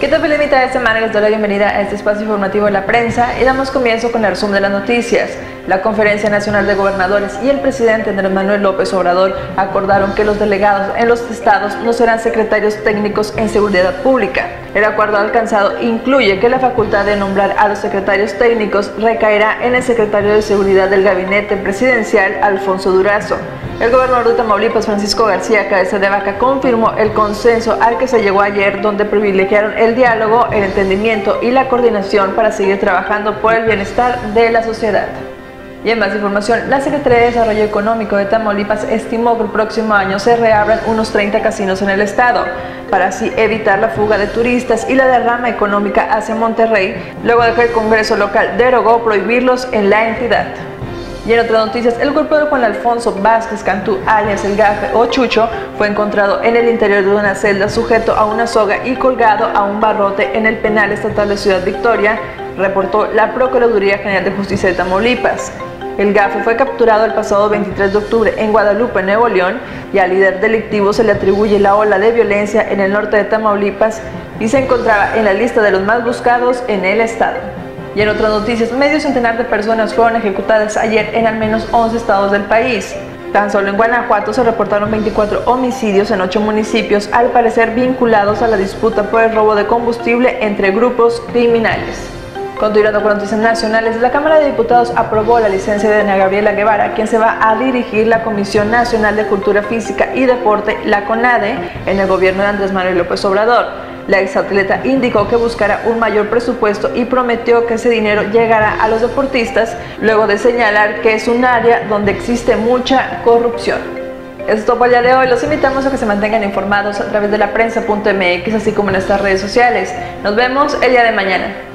¿Qué tal feliz mitad de semana? Les doy la bienvenida a este espacio informativo de la prensa y damos comienzo con el resumen de las noticias. La Conferencia Nacional de Gobernadores y el presidente Andrés Manuel López Obrador acordaron que los delegados en los estados no serán secretarios técnicos en seguridad pública. El acuerdo alcanzado incluye que la facultad de nombrar a los secretarios técnicos recaerá en el secretario de Seguridad del Gabinete Presidencial, Alfonso Durazo. El gobernador de Tamaulipas, Francisco García Cabeza de Vaca, confirmó el consenso al que se llegó ayer, donde privilegiaron el diálogo, el entendimiento y la coordinación para seguir trabajando por el bienestar de la sociedad. Y en más información, la Secretaría de Desarrollo Económico de Tamaulipas estimó que el próximo año se reabran unos 30 casinos en el estado, para así evitar la fuga de turistas y la derrama económica hacia Monterrey, luego de que el Congreso local derogó prohibirlos en la entidad. Y en otras noticias, el cuerpo de Juan Alfonso Vázquez Cantú, alias El Gafe o Chucho, fue encontrado en el interior de una celda sujeto a una soga y colgado a un barrote en el penal estatal de Ciudad Victoria, reportó la Procuraduría General de Justicia de Tamaulipas. El GAFE fue capturado el pasado 23 de octubre en Guadalupe, Nuevo León, y al líder delictivo se le atribuye la ola de violencia en el norte de Tamaulipas y se encontraba en la lista de los más buscados en el estado. Y en otras noticias, medio centenar de personas fueron ejecutadas ayer en al menos 11 estados del país. Tan solo en Guanajuato se reportaron 24 homicidios en 8 municipios, al parecer vinculados a la disputa por el robo de combustible entre grupos criminales. Continuando con noticias nacionales, la Cámara de Diputados aprobó la licencia de Ana Gabriela Guevara, quien se va a dirigir la Comisión Nacional de Cultura Física y Deporte, la CONADE, en el gobierno de Andrés Manuel López Obrador. La exatleta indicó que buscará un mayor presupuesto y prometió que ese dinero llegará a los deportistas, luego de señalar que es un área donde existe mucha corrupción. Eso es todo por el día de hoy. Los invitamos a que se mantengan informados a través de la prensa.mx, así como en nuestras redes sociales. Nos vemos el día de mañana.